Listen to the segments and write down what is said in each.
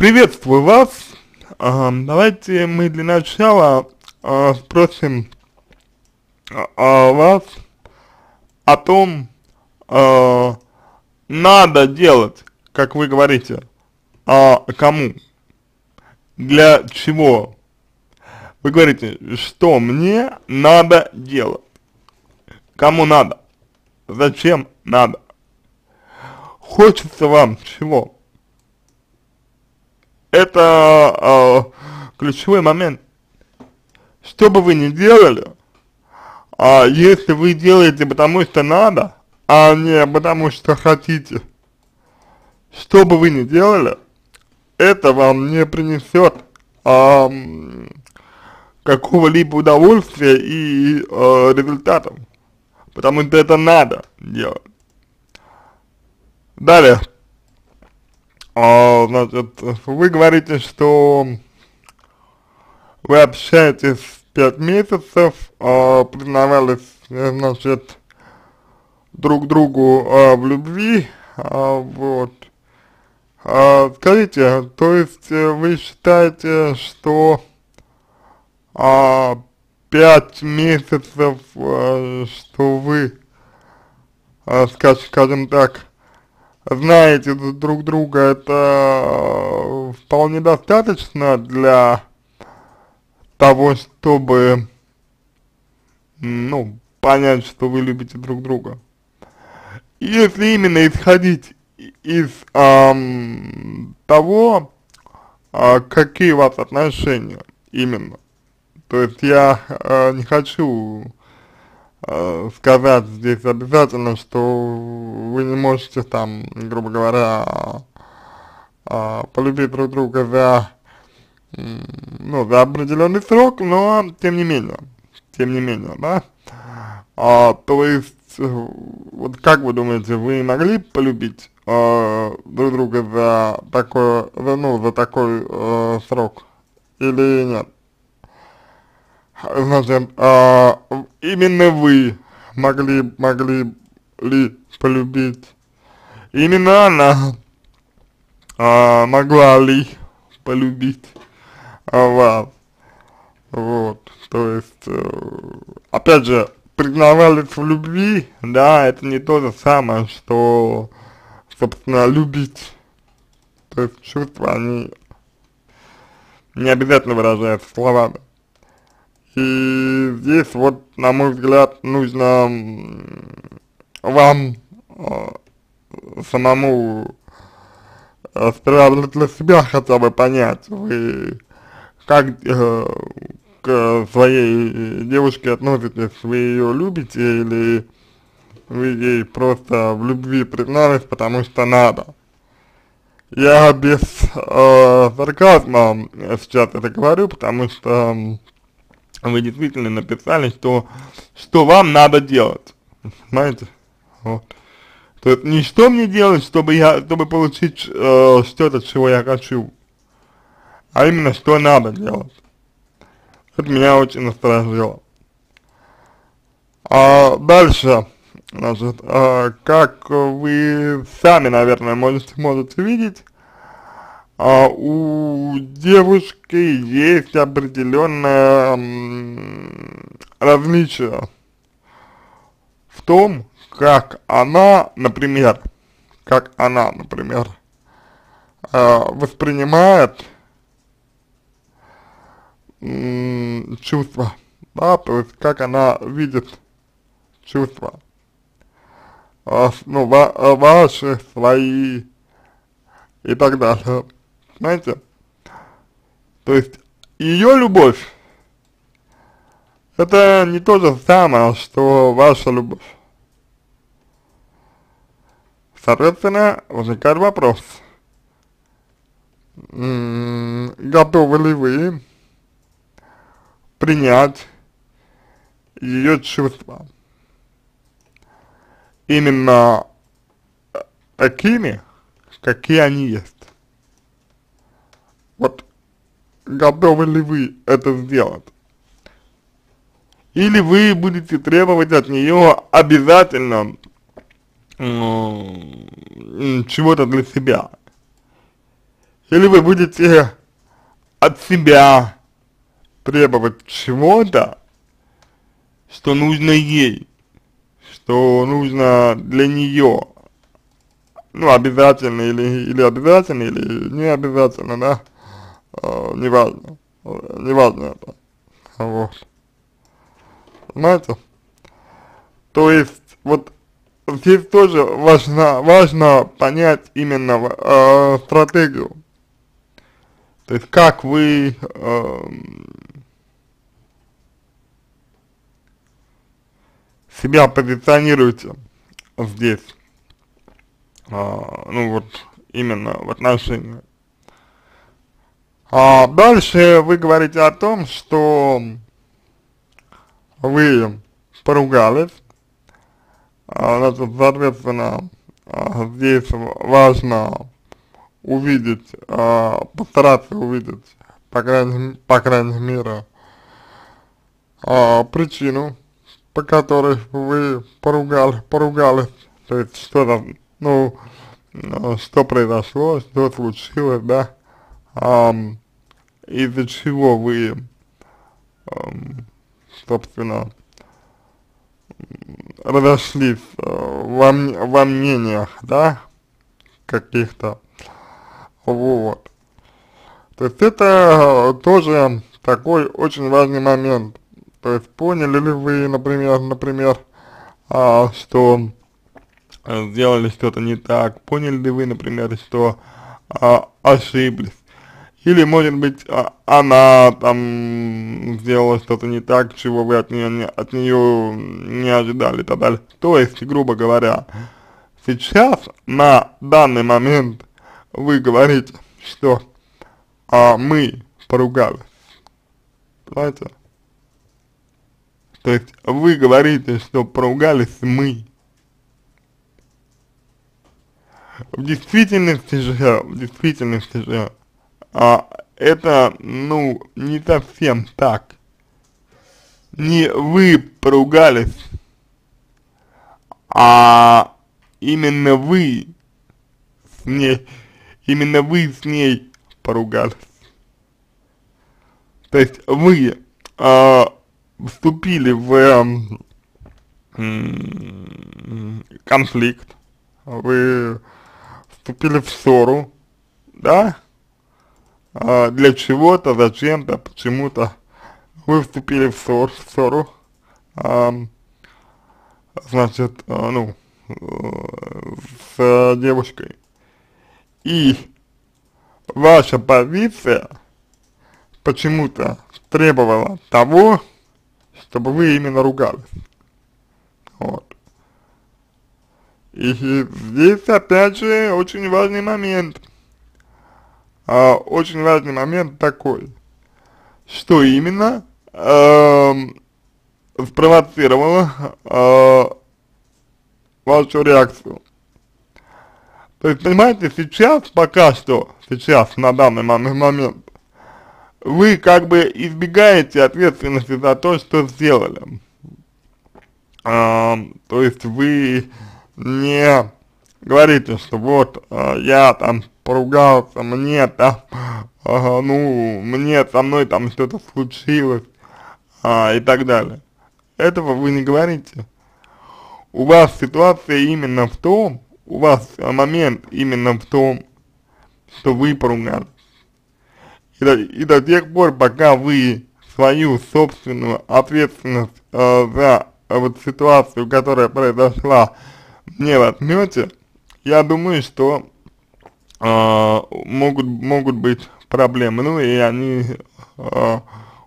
Приветствую вас. А, давайте мы для начала а, спросим а, вас о том, а, надо делать, как вы говорите, а кому, для чего. Вы говорите, что мне надо делать, кому надо, зачем надо, хочется вам чего это э, ключевой момент. Что бы вы ни делали, а если вы делаете потому что надо, а не потому что хотите, что бы вы ни делали, это вам не принесет а, какого-либо удовольствия и а, результатов, потому что это надо делать. Далее, а, значит, вы говорите, что вы общаетесь пять месяцев, а, признавались, значит, друг другу а, в любви, а, вот. А, скажите, то есть э, вы считаете, что а, пять месяцев, а, что вы, а, скажем так, знаете друг друга, это э, вполне достаточно для того, чтобы, ну, понять, что вы любите друг друга. Если именно исходить из эм, того, э, какие у вас отношения именно, то есть я э, не хочу э, сказать здесь обязательно, что вы не можете там, грубо говоря, э, полюбить друг друга за, ну, за определенный срок, но тем не менее, тем не менее, да, а, то есть, вот как вы думаете, вы могли полюбить э, друг друга за такой, за, ну, за такой э, срок или нет? Значит, а, именно вы могли, могли ли полюбить, именно она а, могла ли полюбить а, вас, вот, то есть, э, опять же, признавались в любви, да, это не то же самое, что, собственно, любить, то есть чувства, они не обязательно выражаются словами. И здесь вот, на мой взгляд, нужно вам э, самому э, для себя хотя бы понять, вы как э, к своей девушке относитесь, вы ее любите или вы ей просто в любви признались, потому что надо. Я без э, сарказма сейчас это говорю, потому что вы действительно написали, что, что вам надо делать, понимаете, вот. То есть не что мне делать, чтобы я, чтобы получить э, что-то, чего я хочу, а именно что надо делать. Это меня очень насторожило. А дальше, значит, а, как вы сами, наверное, можете, можете видеть, а у девушки есть определенное различие в том, как она, например, как она, например, э, воспринимает чувства, да, то есть как она видит чувства, э, ну, ва ваши, свои и так далее. Знаете? То есть ее любовь это не то же самое, что ваша любовь. Соответственно, возникает вопрос, готовы ли вы принять ее чувства именно такими, какие они есть готовы ли вы это сделать. Или вы будете требовать от нее обязательно чего-то для себя. или вы будете от себя требовать чего-то, что нужно ей, что нужно для нее, ну, обязательно или, или обязательно, или не обязательно, да, э, неважно, э, неважно это, вот, понимаете? То есть, вот, здесь тоже важно, важно понять именно э, стратегию, то есть, как вы э, себя позиционируете здесь, а, ну вот именно в отношении. А дальше вы говорите о том, что вы поругались, а, значит, соответственно, а, здесь важно увидеть, а, постараться увидеть, по крайней, по крайней мере, а, причину, по которой вы поругали, поругались, то есть что-то, ну, ну, что произошло, что случилось, да, um, из-за чего вы, um, собственно, разошлись uh, во, во мнениях, да, каких-то, вот. То есть это тоже такой очень важный момент, то есть поняли ли вы, например, например, а, что сделали что-то не так, поняли ли вы, например, что а, ошиблись, или, может быть, а, она там сделала что-то не так, чего вы от нее не, от нее не ожидали и так далее. То есть, грубо говоря, сейчас, на данный момент, вы говорите, что а, мы поругались. Понимаете? То есть вы говорите, что поругались мы. В действительности же, в действительности же, а, это, ну, не совсем так. Не вы поругались, а именно вы с ней, именно вы с ней поругались. То есть вы а, вступили в э, конфликт, вы вступили в ссору, да, а для чего-то, зачем-то, почему-то вы вступили в ссор, ссору, а, значит, а, ну, с девушкой, и ваша позиция почему-то требовала того, чтобы вы именно ругались. Вот. И здесь опять же очень важный момент. А, очень важный момент такой, что именно э, спровоцировало э, вашу реакцию. То есть, понимаете, сейчас, пока что, сейчас, на данный момент, вы как бы избегаете ответственности за то, что сделали. А, то есть вы не говорите, что вот а, я там поругался, мне там, а, ну, мне со мной там что-то случилось а, и так далее. Этого вы не говорите. У вас ситуация именно в том, у вас момент именно в том, что вы поругались и до, и до тех пор, пока вы свою собственную ответственность э, за э, вот ситуацию, которая произошла, не возьмете, я думаю, что э, могут, могут быть проблемы, ну и они э,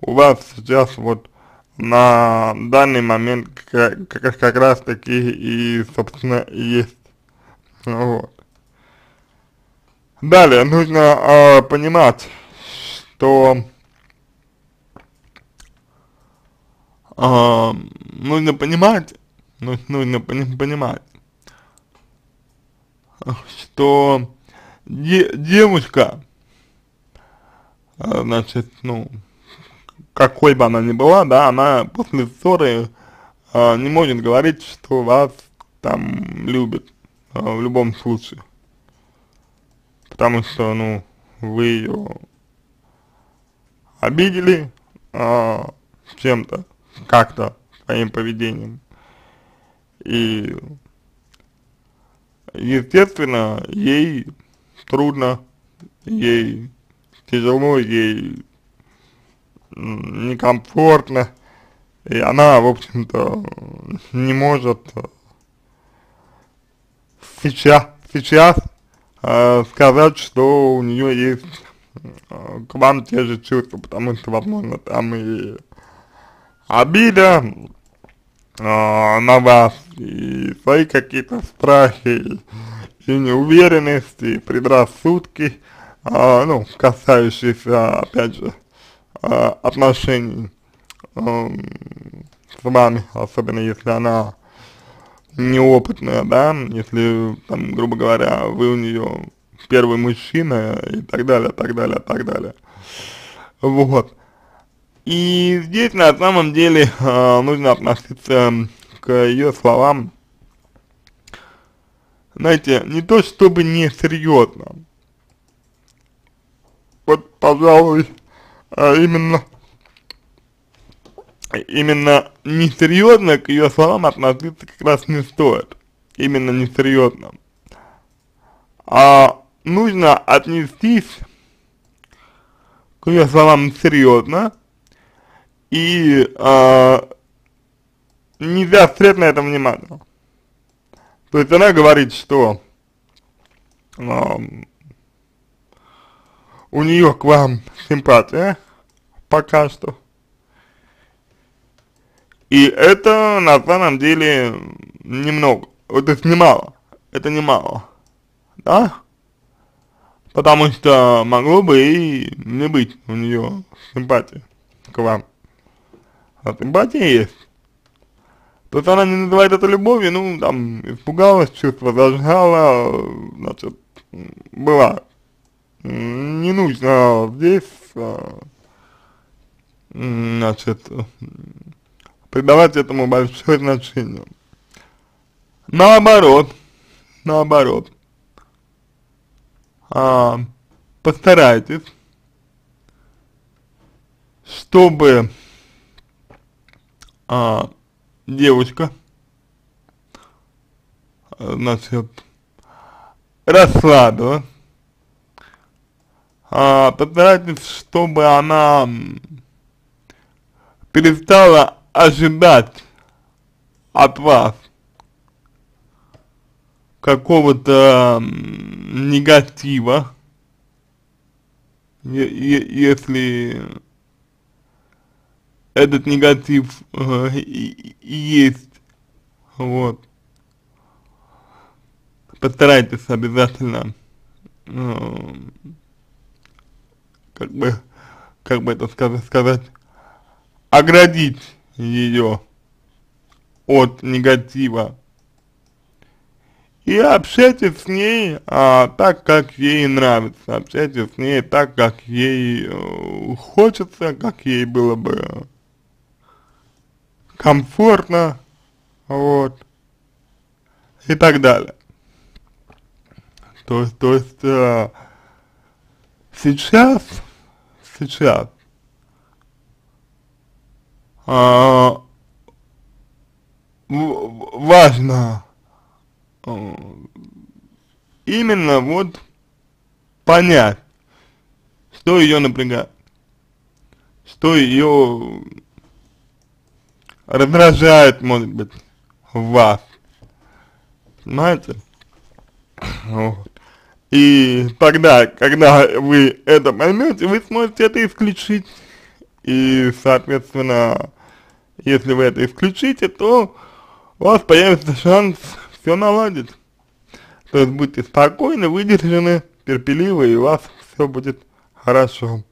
у вас сейчас вот на данный момент как, как, как раз таки и, собственно, есть. Вот. Далее нужно э, понимать, что э, нужно понимать, ну, нужно понимать, что де девушка, значит, ну, какой бы она ни была, да, она после ссоры э, не может говорить, что вас там любит э, в любом случае. Потому что, ну, вы ее обидели а, чем-то, как-то своим поведением. И, естественно, ей трудно, ей тяжело, ей некомфортно, и она, в общем-то, не может сейчас, сейчас э, сказать, что у нее есть э, к вам те же чувства, потому что, возможно, там и обида э, на вас, и свои какие-то страхи, и неуверенность, предрассудки, э, ну, касающиеся, опять же, э, отношений э, с вами, особенно если она неопытная, да, если, там, грубо говоря, вы у нее первый мужчина и так далее, так далее, так далее. Вот. И здесь на самом деле э, нужно относиться к ее словам, знаете, не то чтобы не серьезно, вот, пожалуй, а именно именно несерьезно к ее словам относиться как раз не стоит. Именно несерьезно. А нужно отнестись к ее словам серьезно и а, нельзя стрять на это внимание. То есть она говорит, что у нее к вам симпатия пока что и это на самом деле немного, то есть немало, это немало, да? Потому что могло бы и не быть у нее симпатии к вам. А симпатия есть. То она не называет это любовью, ну, там, испугалась, чувство зажгала, значит, была. Не нужно здесь, а, значит, придавать этому большое значение. Наоборот, наоборот, а, постарайтесь, чтобы а, девушка, значит, расслабилась, а, постарайтесь, чтобы она перестала ожидать от вас какого-то негатива, если этот негатив э, есть, вот, постарайтесь обязательно, э, как бы, как бы это сказать, сказать оградить ее от негатива. И общайтесь с ней а, так, как ей нравится, общайтесь с ней так, как ей э, хочется, как ей было бы комфортно, вот, и так далее. То есть, то есть, э, сейчас, сейчас а, важно а, именно вот понять, что ее напрягает, что ее раздражает, может быть, вас, понимаете? И тогда, когда вы это поймете, вы сможете это исключить и, соответственно, если вы это исключите, то у вас появится шанс все наладить. То есть будьте спокойны, выдержаны, терпеливы, и у вас все будет хорошо.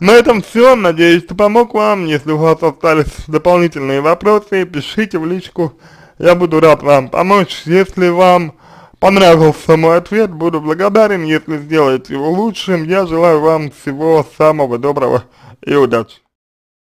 На этом все, надеюсь, что помог вам. Если у вас остались дополнительные вопросы, пишите в личку, я буду рад вам помочь. Если вам понравился мой ответ, буду благодарен, если сделаете его лучшим. Я желаю вам всего самого доброго и удачи.